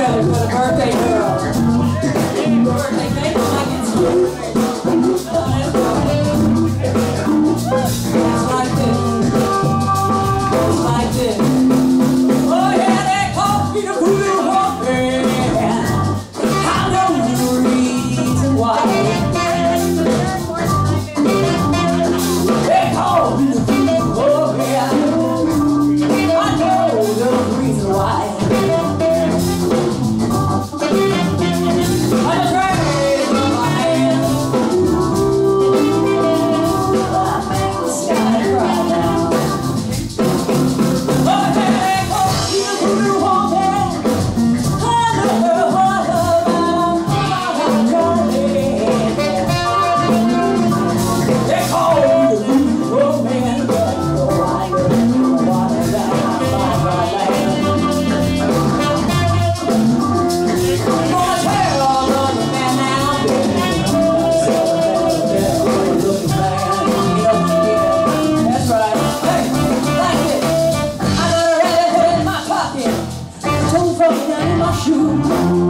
trailer for the birthday girl. Down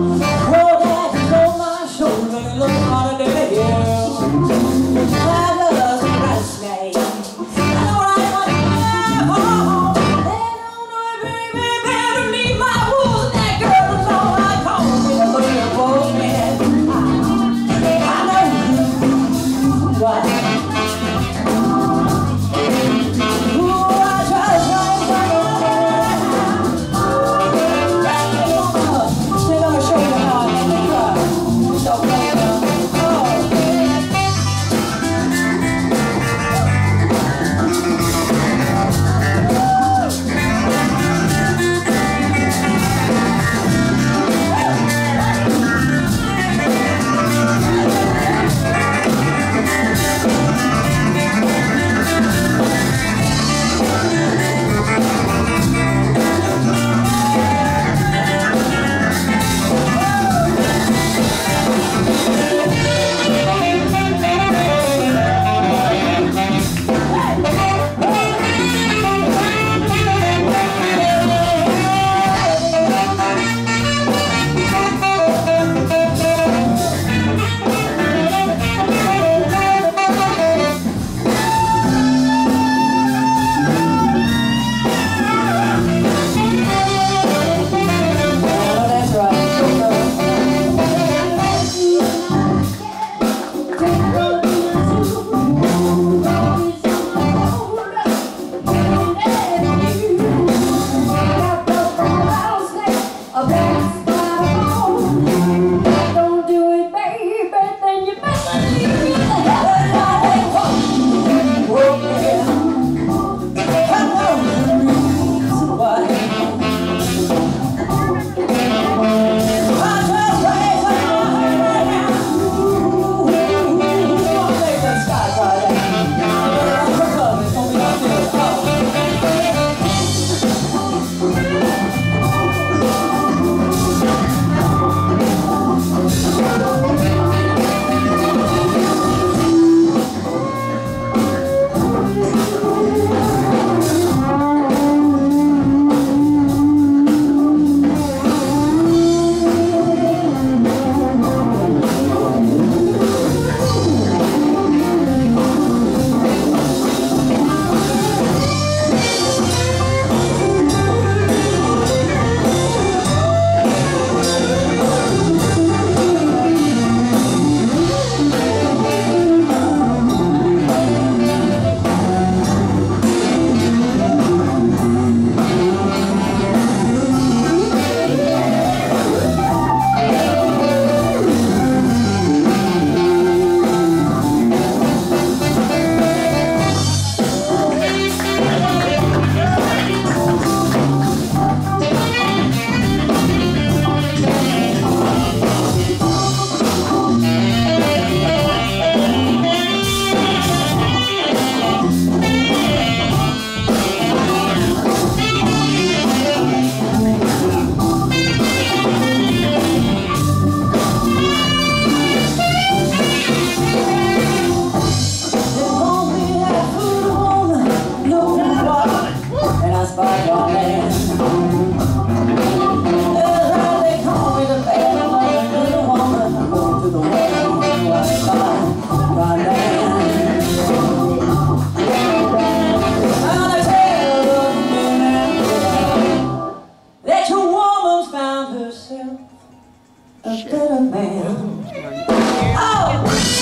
myself a better man. Oh!